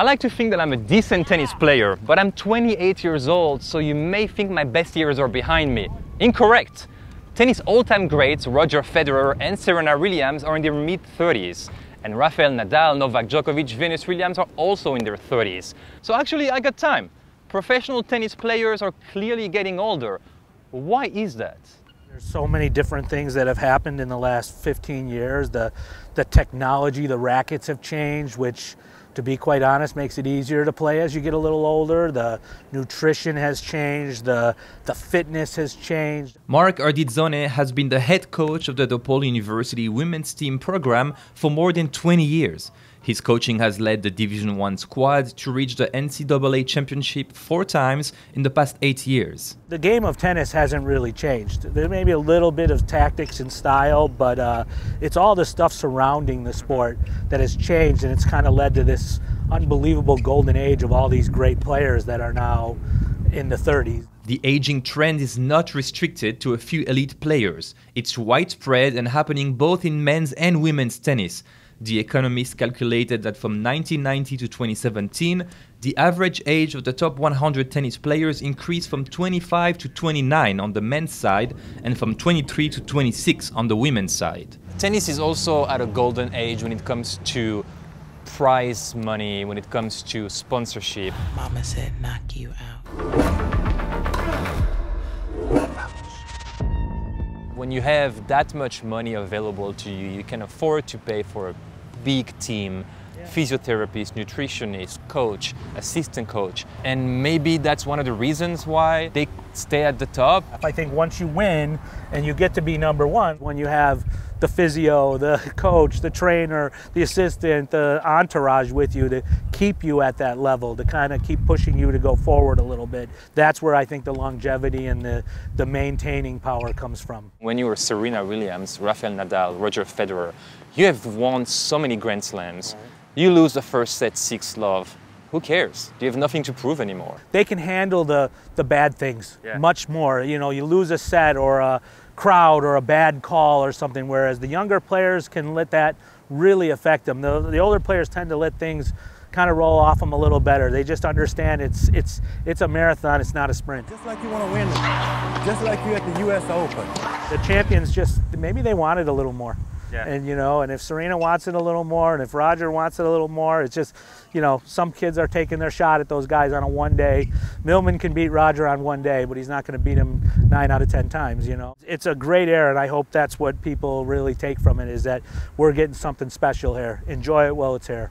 I like to think that I'm a decent tennis player, but I'm 28 years old, so you may think my best years are behind me. Incorrect. Tennis all-time greats Roger Federer and Serena Williams are in their mid-30s, and Rafael Nadal, Novak Djokovic, Venus Williams are also in their 30s. So actually I got time. Professional tennis players are clearly getting older. Why is that? There's so many different things that have happened in the last 15 years. The, the technology, the rackets have changed, which to be quite honest, makes it easier to play as you get a little older. The nutrition has changed, the, the fitness has changed. Mark Ardizzone has been the head coach of the DePaul University women's team program for more than 20 years. His coaching has led the Division 1 squad to reach the NCAA championship four times in the past eight years. The game of tennis hasn't really changed. There may be a little bit of tactics and style, but uh, it's all the stuff surrounding the sport that has changed, and it's kind of led to this unbelievable golden age of all these great players that are now in the 30s. The aging trend is not restricted to a few elite players. It's widespread and happening both in men's and women's tennis. The Economist calculated that from 1990 to 2017, the average age of the top 100 tennis players increased from 25 to 29 on the men's side and from 23 to 26 on the women's side. Tennis is also at a golden age when it comes to prize money, when it comes to sponsorship. Mama said knock you out. When you have that much money available to you, you can afford to pay for a big team, physiotherapist, nutritionist, coach, assistant coach. And maybe that's one of the reasons why they stay at the top. I think once you win and you get to be number one, when you have the physio, the coach, the trainer, the assistant, the entourage with you to keep you at that level, to kind of keep pushing you to go forward a little bit. That's where I think the longevity and the, the maintaining power comes from. When you were Serena Williams, Rafael Nadal, Roger Federer, you have won so many Grand Slams. You lose the first set 6 love. Who cares? You have nothing to prove anymore. They can handle the, the bad things yeah. much more. You know, you lose a set or a crowd or a bad call or something, whereas the younger players can let that really affect them. The, the older players tend to let things kind of roll off them a little better. They just understand it's it's it's a marathon, it's not a sprint. Just like you want to win, just like you at the U.S. Open. The champions just maybe they wanted a little more. Yeah. And you know, and if Serena wants it a little more, and if Roger wants it a little more, it's just, you know, some kids are taking their shot at those guys on a one day. Millman can beat Roger on one day, but he's not going to beat him nine out of ten times. You know, it's a great era, and I hope that's what people really take from it is that we're getting something special here. Enjoy it while it's here.